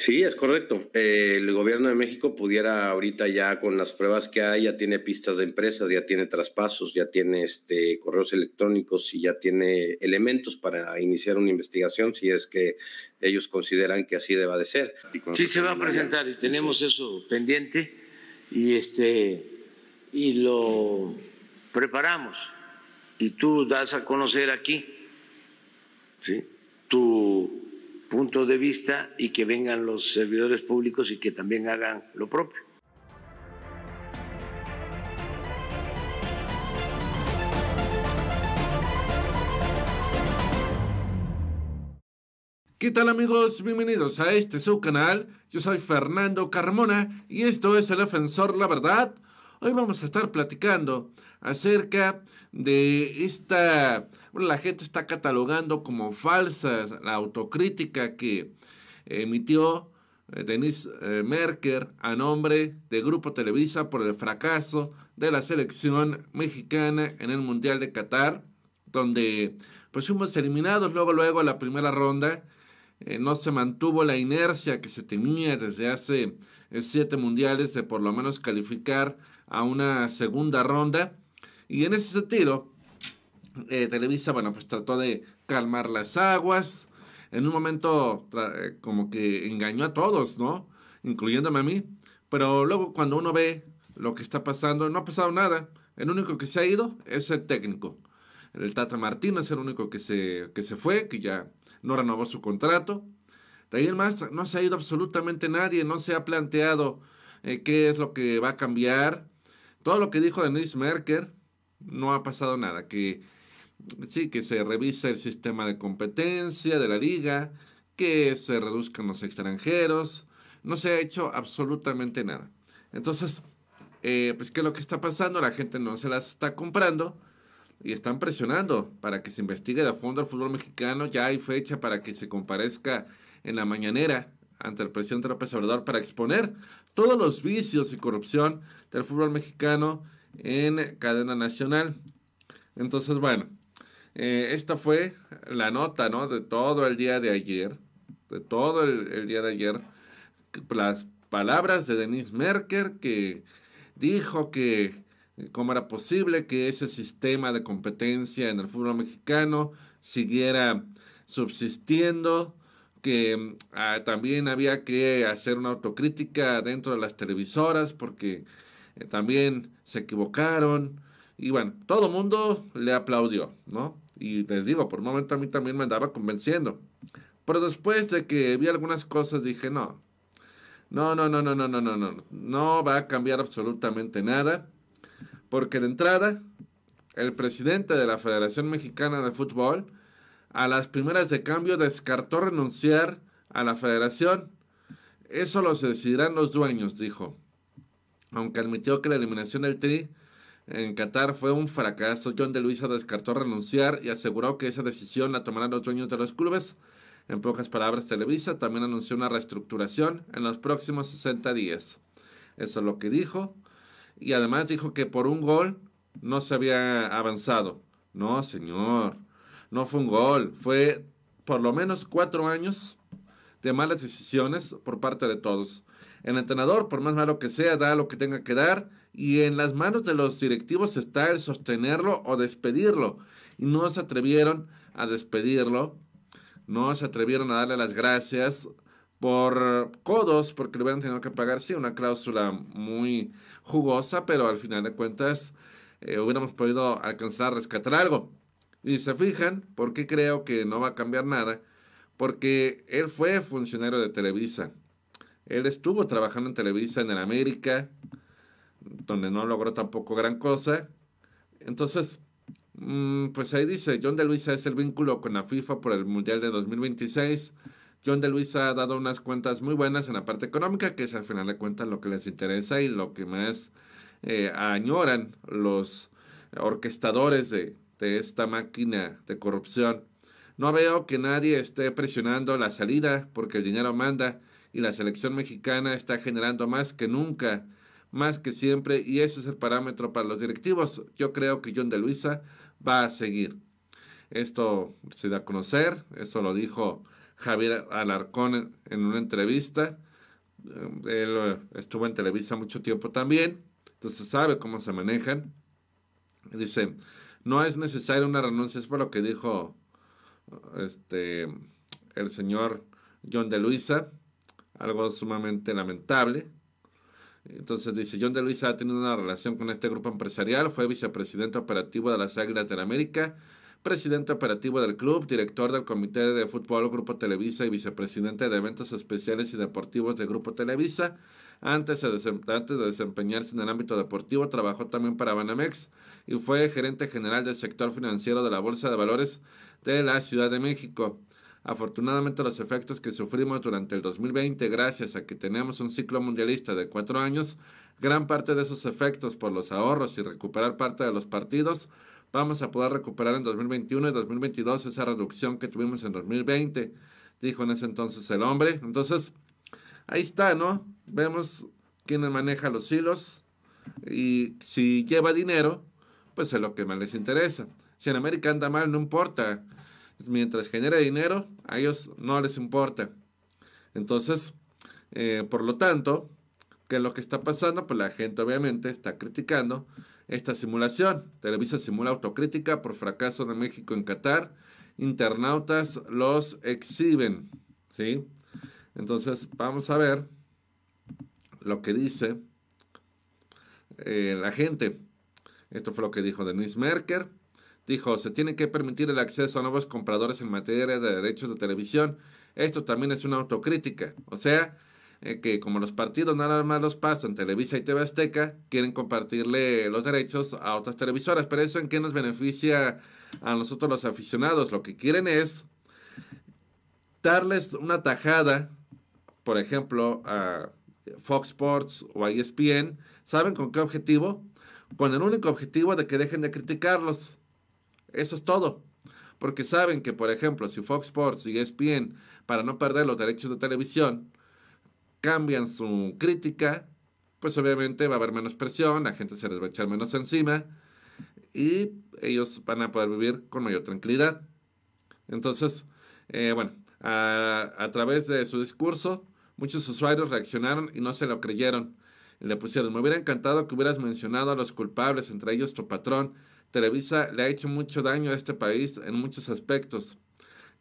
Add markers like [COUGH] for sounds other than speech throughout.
Sí, es correcto. Eh, el gobierno de México pudiera ahorita ya con las pruebas que hay, ya tiene pistas de empresas, ya tiene traspasos, ya tiene este, correos electrónicos y ya tiene elementos para iniciar una investigación si es que ellos consideran que así deba de ser. Sí, se va a presentar y tenemos eso pendiente y este y lo preparamos y tú das a conocer aquí ¿sí? tu punto de vista y que vengan los servidores públicos y que también hagan lo propio. ¿Qué tal amigos? Bienvenidos a este su canal. Yo soy Fernando Carmona y esto es El Defensor La Verdad. Hoy vamos a estar platicando acerca de esta... Bueno, la gente está catalogando como falsa la autocrítica que emitió eh, Denise eh, Merker a nombre de Grupo Televisa por el fracaso de la selección mexicana en el Mundial de Qatar, donde pues fuimos eliminados luego luego a la primera ronda. Eh, no se mantuvo la inercia que se tenía desde hace siete mundiales de por lo menos calificar a una segunda ronda. Y en ese sentido, eh, Televisa, bueno, pues trató de calmar las aguas. En un momento eh, como que engañó a todos, ¿no? Incluyéndome a mí. Pero luego cuando uno ve lo que está pasando, no ha pasado nada. El único que se ha ido es el técnico. El Tata Martínez es el único que se, que se fue, que ya no renovó su contrato. De ahí en más, no se ha ido absolutamente nadie, no se ha planteado eh, qué es lo que va a cambiar. Todo lo que dijo Denise Merker, no ha pasado nada. Que sí, que se revisa el sistema de competencia de la liga, que se reduzcan los extranjeros. No se ha hecho absolutamente nada. Entonces, eh, pues, ¿qué es lo que está pasando? La gente no se las está comprando y están presionando para que se investigue de fondo el fútbol mexicano. Ya hay fecha para que se comparezca en la mañanera ante el presidente López Obrador para exponer todos los vicios y corrupción del fútbol mexicano en cadena nacional. Entonces, bueno, eh, esta fue la nota, ¿no? De todo el día de ayer, de todo el, día de ayer, las palabras de Denise Merker que dijo que cómo era posible que ese sistema de competencia en el fútbol mexicano siguiera subsistiendo que ah, también había que hacer una autocrítica dentro de las televisoras porque eh, también se equivocaron y bueno, todo el mundo le aplaudió, ¿no? Y les digo, por un momento a mí también me andaba convenciendo. Pero después de que vi algunas cosas dije, no, no, no, no, no, no, no, no, no, no va a cambiar absolutamente nada. Porque de entrada, el presidente de la Federación Mexicana de Fútbol a las primeras de cambio descartó renunciar a la federación. Eso lo decidirán los dueños, dijo. Aunque admitió que la eliminación del Tri en Qatar fue un fracaso, John de Luisa descartó renunciar y aseguró que esa decisión la tomarán los dueños de los clubes. En pocas palabras, Televisa también anunció una reestructuración en los próximos 60 días. Eso es lo que dijo. Y además dijo que por un gol no se había avanzado. No, señor no fue un gol, fue por lo menos cuatro años de malas decisiones por parte de todos. El entrenador, por más malo que sea, da lo que tenga que dar y en las manos de los directivos está el sostenerlo o despedirlo. Y no se atrevieron a despedirlo, no se atrevieron a darle las gracias por codos, porque le hubieran tenido que pagar, sí, una cláusula muy jugosa, pero al final de cuentas eh, hubiéramos podido alcanzar a rescatar algo. Y se fijan, ¿por qué creo que no va a cambiar nada? Porque él fue funcionario de Televisa. Él estuvo trabajando en Televisa en el América, donde no logró tampoco gran cosa. Entonces, mm, pues ahí dice, John de Luisa es el vínculo con la FIFA por el Mundial de 2026. John de Luisa ha dado unas cuentas muy buenas en la parte económica, que es al final de cuentas lo que les interesa y lo que más eh, añoran los orquestadores de, de esta máquina de corrupción. No veo que nadie esté presionando la salida porque el dinero manda y la selección mexicana está generando más que nunca, más que siempre y ese es el parámetro para los directivos. Yo creo que John de Luisa va a seguir. Esto se da a conocer, eso lo dijo Javier Alarcón en una entrevista. Eh, él estuvo en Televisa mucho tiempo también, entonces sabe cómo se manejan. Dice, no es necesaria una renuncia, eso fue lo que dijo este, el señor John de Luisa, algo sumamente lamentable. Entonces dice, John de Luisa ha tenido una relación con este grupo empresarial, fue vicepresidente operativo de las Águilas de la América, presidente operativo del club, director del Comité de Fútbol Grupo Televisa y vicepresidente de eventos especiales y deportivos de Grupo Televisa. Antes de, desempeñarse en el ámbito deportivo, trabajó también para Banamex y fue gerente general del sector financiero de la Bolsa de Valores de la Ciudad de México. Afortunadamente los efectos que sufrimos durante el 2020 gracias a que tenemos un ciclo mundialista de cuatro años, gran parte de esos efectos por los ahorros y recuperar parte de los partidos, vamos a poder recuperar en 2021 y 2022 esa reducción que tuvimos en 2020, dijo en ese entonces el hombre. Entonces, ahí está, ¿no? Vemos quién maneja los hilos y si lleva dinero, pues es lo que más les interesa. Si en América anda mal, no importa mientras genera dinero, a ellos no les importa. Entonces, eh, por lo tanto, ¿qué es lo que está pasando? Pues la gente obviamente está criticando esta simulación. Televisa simula autocrítica por fracaso de México en Qatar. Internautas los exhiben. ¿sí? Entonces, vamos a ver lo que dice eh, la gente. Esto fue lo que dijo Denise Merker dijo, se tiene que permitir el acceso a nuevos compradores en materia de derechos de televisión. Esto también es una autocrítica. O sea, eh, que como los partidos nada más los pasan Televisa y TV Azteca, quieren compartirle los derechos a otras televisoras. Pero eso en qué nos beneficia a nosotros los aficionados. Lo que quieren es darles una tajada, por ejemplo, a Fox Sports o a ESPN. ¿Saben con qué objetivo? Con el único objetivo de que dejen de criticarlos. Eso es todo. Porque saben que, por ejemplo, si Fox Sports y ESPN, para no perder los derechos de televisión, cambian su crítica, pues obviamente va a haber menos presión, la gente se les va a echar menos encima y ellos van a poder vivir con mayor tranquilidad. Entonces, eh, bueno, a, través de su discurso, muchos usuarios reaccionaron y no se lo creyeron. Le pusieron, me hubiera encantado que hubieras mencionado a los culpables, entre ellos tu patrón, Televisa le ha hecho mucho daño a este país en muchos aspectos.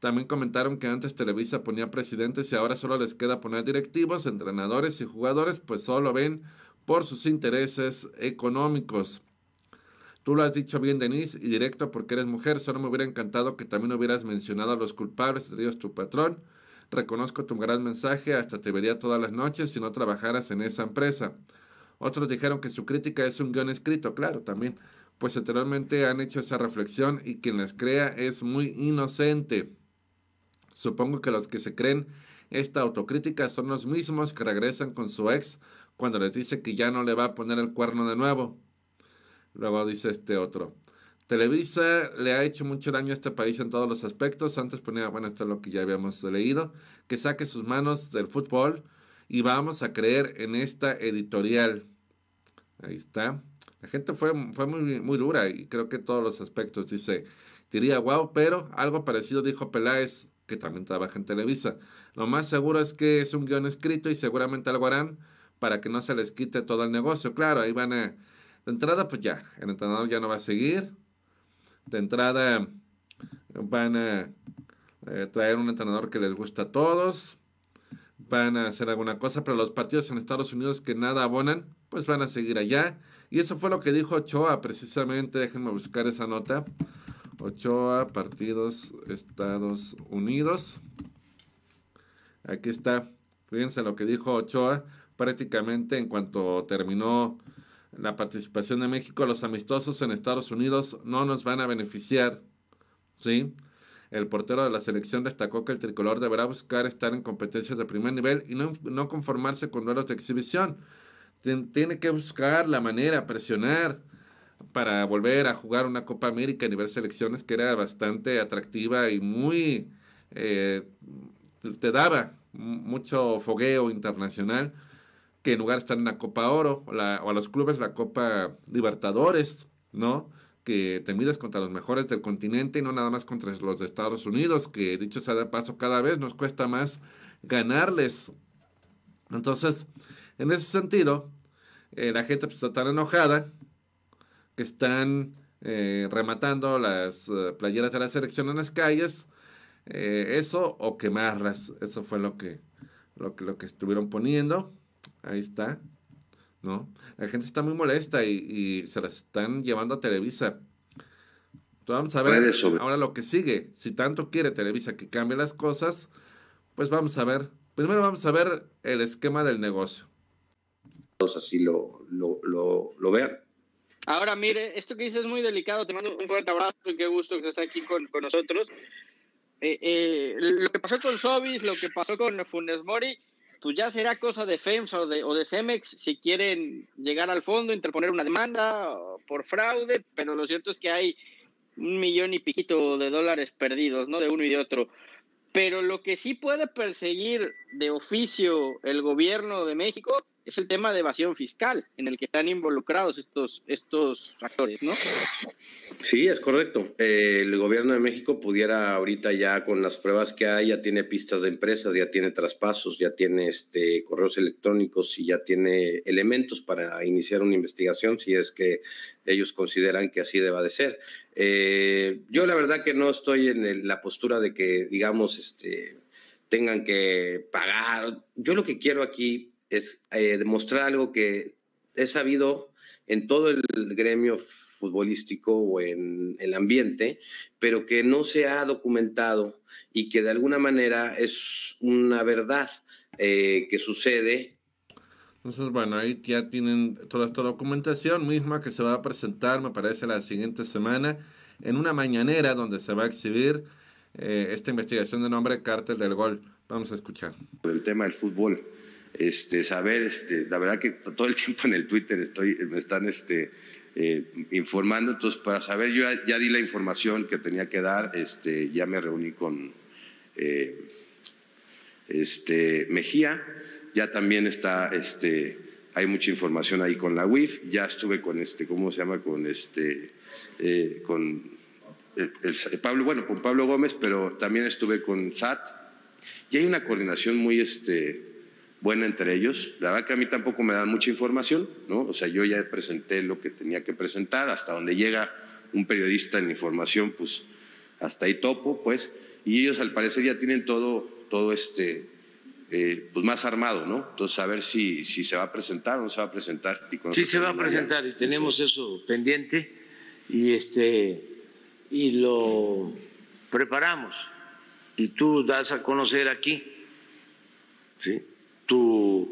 También comentaron que antes Televisa ponía presidentes y ahora solo les queda poner directivos, entrenadores y jugadores, pues solo ven por sus intereses económicos. Tú lo has dicho bien, Denise, y directo porque eres mujer. Solo me hubiera encantado que también hubieras mencionado a los culpables, entre ellos tu patrón. Reconozco tu gran mensaje, hasta te vería todas las noches si no trabajaras en esa empresa. Otros dijeron que su crítica es un guion escrito, claro, también pues anteriormente han hecho esa reflexión y quien les crea es muy inocente. Supongo que los que se creen esta autocrítica son los mismos que regresan con su ex cuando les dice que ya no le va a poner el cuerno de nuevo. Luego dice este otro. Televisa le ha hecho mucho daño a este país en todos los aspectos. Antes ponía, bueno, esto es lo que ya habíamos leído, que saque sus manos del fútbol y vamos a creer en esta editorial. Ahí está. La gente fue, fue muy, muy dura y creo que todos los aspectos dice, diría wow, pero algo parecido dijo Peláez, que también trabaja en Televisa. Lo más seguro es que es un guion escrito y seguramente algo harán para que no se les quite todo el negocio. Claro, ahí van a... De entrada, pues ya, el entrenador ya no va a seguir. De entrada, van a eh, traer un entrenador que les gusta a todos. Van a hacer alguna cosa, pero los partidos en Estados Unidos que nada abonan, pues van a seguir allá. Y eso fue lo que dijo Ochoa, precisamente, déjenme buscar esa nota. Ochoa, partidos Estados Unidos. Aquí está. Fíjense lo que dijo Ochoa. Prácticamente en cuanto terminó la participación de México, los amistosos en Estados Unidos no nos van a beneficiar. ¿Sí? El portero de la selección destacó que el tricolor deberá buscar estar en competencias de primer nivel y no, no conformarse con duelos de exhibición tiene que buscar la manera, presionar para volver a jugar una Copa América a nivel selecciones que era bastante atractiva y muy eh, te daba mucho fogueo internacional que en lugar estar en la Copa Oro o, a los clubes la Copa Libertadores, ¿no? que te mides contra los mejores del continente y no nada más contra los de Estados Unidos, que dicho sea de paso, cada vez nos cuesta más ganarles. Entonces, en ese sentido, eh, la gente pues, está tan enojada que están eh, rematando las eh, playeras de la selección en las calles. eso o quemarlas. Eso fue lo que, lo que, lo que estuvieron poniendo. Ahí está. ¿no? La gente está muy molesta y, se las están llevando a Televisa. vamos a ver ahora lo que sigue. Si tanto quiere Televisa que cambie las cosas, pues vamos a ver. Primero vamos a ver el esquema del negocio. Así lo, lo, lo, vean. Ahora, mire, esto que dice es muy delicado. Te mando un fuerte abrazo y qué gusto que estés aquí con, nosotros. Eh, eh, lo que pasó con Sobis, lo que pasó con Funes Mori, pues ya será cosa de FEMS o de, o de Cemex si quieren llegar al fondo, interponer una demanda por fraude, pero lo cierto es que hay un millón y piquito de dólares perdidos, ¿no? De uno y de otro. Pero lo que sí puede perseguir de oficio el gobierno de México es el tema de evasión fiscal en el que están involucrados estos, estos actores, ¿no? Sí, es correcto. el gobierno de México pudiera ahorita ya con las pruebas que hay, ya tiene pistas de empresas, ya tiene traspasos, ya tiene este, correos electrónicos y ya tiene elementos para iniciar una investigación si es que ellos consideran que así deba de ser. Eh, yo la verdad que no estoy en la postura de que, digamos, este, tengan que pagar. Yo lo que quiero aquí es eh, demostrar algo que he sabido en todo el gremio futbolístico o en el ambiente, pero que no se ha documentado y que de alguna manera es una verdad eh, que sucede. Entonces, bueno, ahí ya tienen toda esta documentación misma que se va a presentar, me parece, la siguiente semana en una mañanera donde se va a exhibir eh, esta investigación de nombre Cártel del Gol. Vamos a escuchar. El tema del fútbol este, saber, este, la verdad que todo el [LAUGHS] tiempo en el Twitter estoy, me están este, eh, informando, entonces para saber, yo ya, di la información que tenía que dar, ya me reuní con eh, este, Mejía, ya también está, hay mucha información ahí con la UIF, ya estuve con este, ¿cómo se llama? Con este, eh, con Pablo, bueno, con Pablo Gómez, pero también estuve con SAT, y hay una coordinación muy, buena entre ellos. La verdad que a mí tampoco me dan mucha información, ¿no? O sea, yo ya presenté lo que tenía que presentar, hasta donde llega un periodista en información, pues hasta ahí topo, pues. Y ellos al parecer ya tienen todo, todo este, eh, pues más armado, ¿no? Entonces, a ver si, si se va a presentar o no se va a presentar. sí, se va a presentar y tenemos eso pendiente y, este, y lo preparamos. Y tú das a conocer aquí, ¿sí? Tu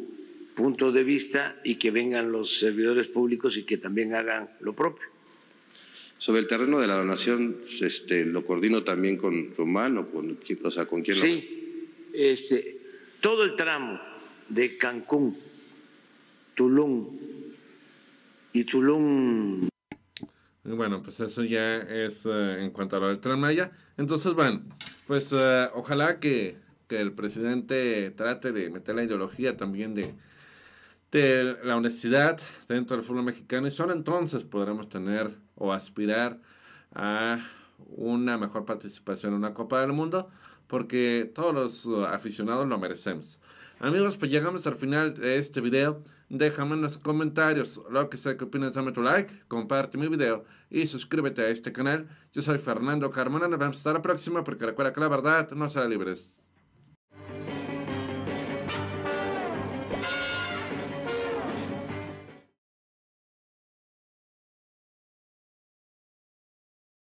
punto de vista y que vengan los servidores públicos y que también hagan lo propio. Sobre el terreno de la donación, este, lo coordino también con Román o con, o sea, con quién. Sí, este, todo el tramo de Cancún, Tulum y Tulum. Bueno, pues eso ya es eh, en cuanto a lo del tren Maya. Entonces, bueno, pues uh, ojalá que que el presidente trate de meter la ideología también de, la honestidad dentro del fútbol mexicano y solo entonces podremos tener o aspirar a una mejor participación en una Copa del Mundo porque todos los aficionados lo merecemos. Amigos, pues llegamos al final de este video. Déjame en los comentarios lo que sea que opinas, dame tu like, comparte mi video y suscríbete a este canal. Yo soy Fernando Carmona, nos vemos hasta la próxima porque recuerda que la verdad no será libre.